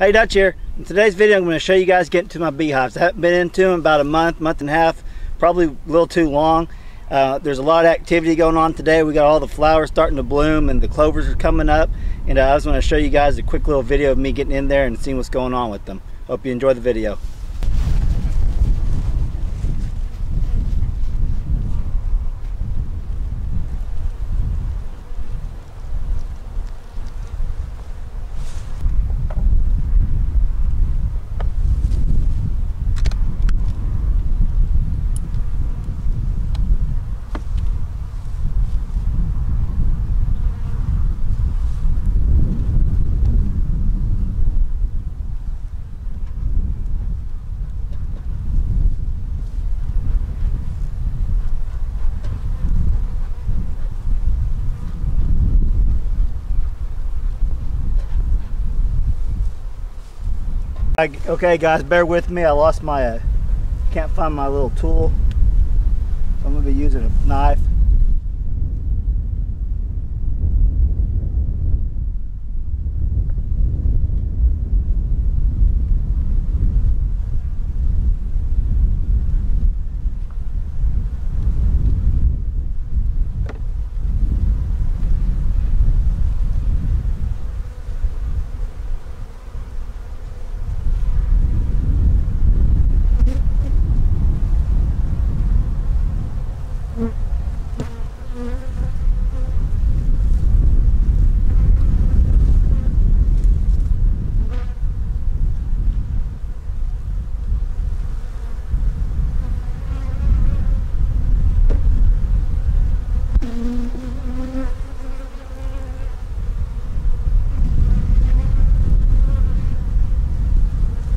Hey Dutch here. In today's video I'm going to show you guys getting to my beehives. I haven't been into them about a month, month and a half, probably a little too long. Uh, there's a lot of activity going on today. We got all the flowers starting to bloom and the clovers are coming up. And uh, I was going to show you guys a quick little video of me getting in there and seeing what's going on with them. Hope you enjoy the video. Okay guys, bear with me. I lost my, uh, can't find my little tool. So I'm gonna be using a knife.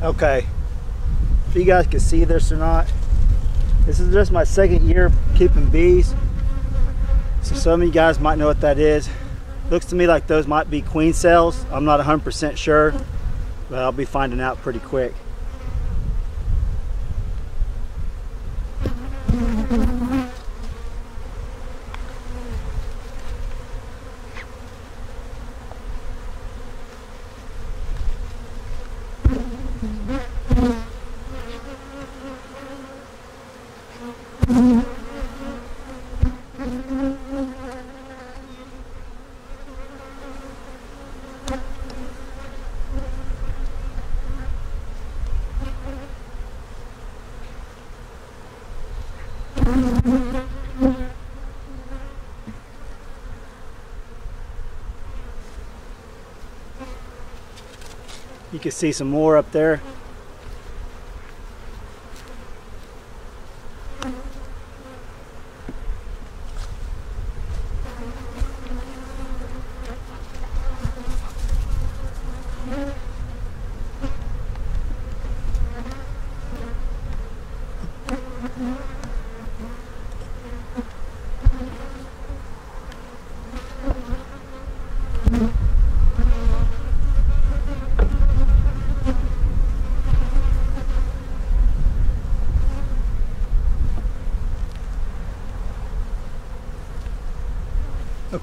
Okay, if you guys can see this or not, this is just my second year keeping bees. So some of you guys might know what that is. Looks to me like those might be queen cells. I'm not 100% sure, but I'll be finding out pretty quick. You can see some more up there.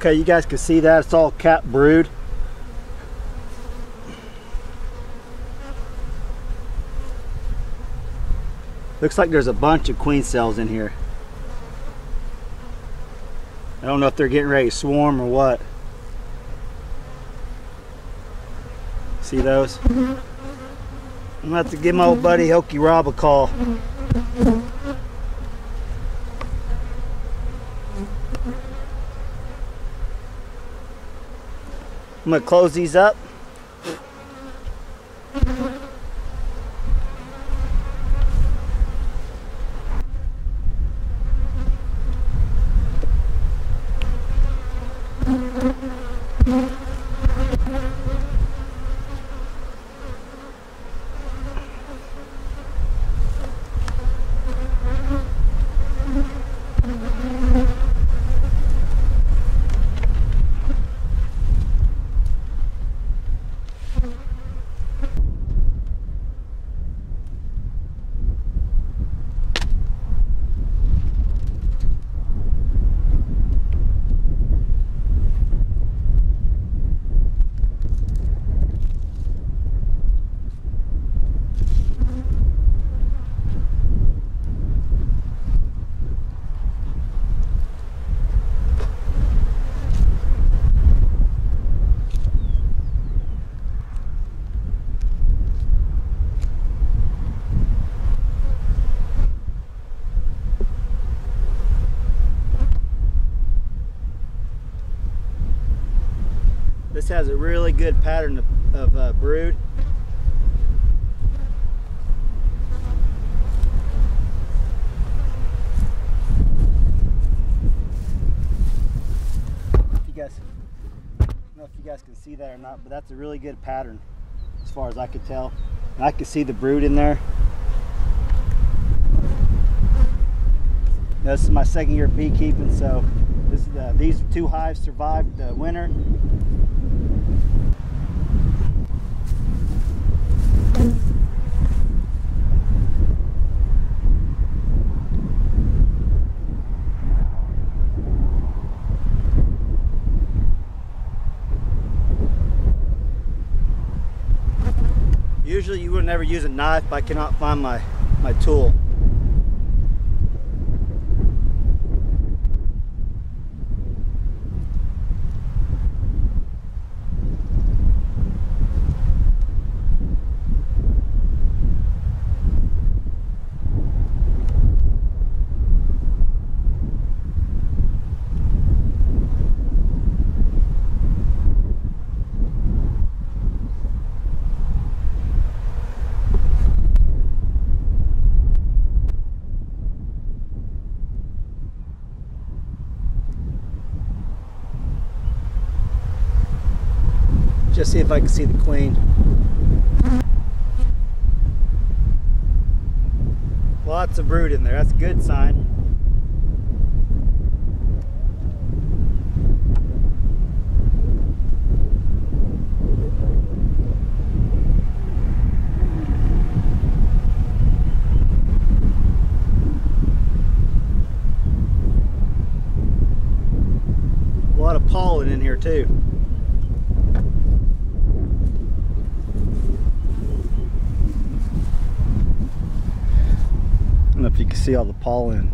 Okay, you guys can see that. It's all capped brood. Looks like there's a bunch of queen cells in here. I don't know if they're getting ready to swarm or what. See those? I'm gonna have to give my old buddy Hokey Rob a call. I'm to close these up. Has a really good pattern of, of uh, brood. If you guys, I don't know if you guys can see that or not, but that's a really good pattern as far as I could tell. And I can see the brood in there. This is my second year beekeeping, so this is the, these two hives survived the winter. Usually you would never use a knife, but I cannot find my, my tool. Just see if I can see the queen. Lots of brood in there. That's a good sign. A lot of pollen in here too. I don't know if you can see all the pollen.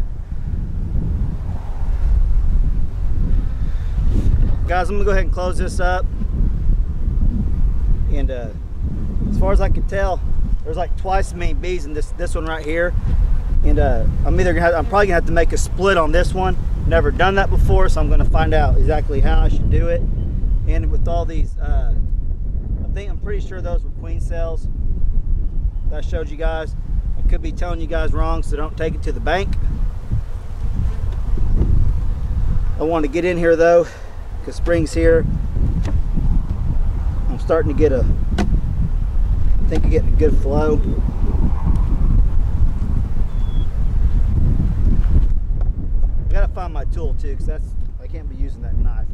Guys, I'm gonna go ahead and close this up. And uh, as far as I can tell, there's like twice as many bees in this this one right here. And uh, I'm either gonna have, I'm probably gonna have to make a split on this one. Never done that before, so I'm gonna find out exactly how I should do it. And with all these, uh, I think I'm pretty sure those were queen cells that I showed you guys. Could be telling you guys wrong, so don't take it to the bank. I want to get in here though, because spring's here. I'm starting to get a, I think I'm getting a good flow. I gotta find my tool too, because that's, I can't be using that knife.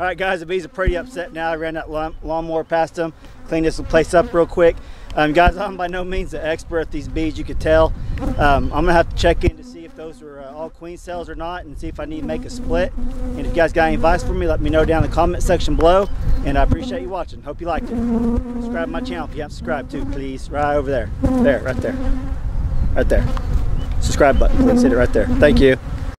All right, guys, the bees are pretty upset now. I ran that lawn lawnmower past them. cleaned this place up real quick. Um, guys, I'm by no means an expert at these bees, you could tell. Um, I'm gonna have to check in to see if those are uh, all queen cells or not and see if I need to make a split. And if you guys got any advice for me, let me know down in the comment section below. And I appreciate you watching. Hope you liked it. Subscribe my channel if you haven't subscribed too, please. Right over there. There, right there. Right there. Subscribe button, please hit it right there. Thank you.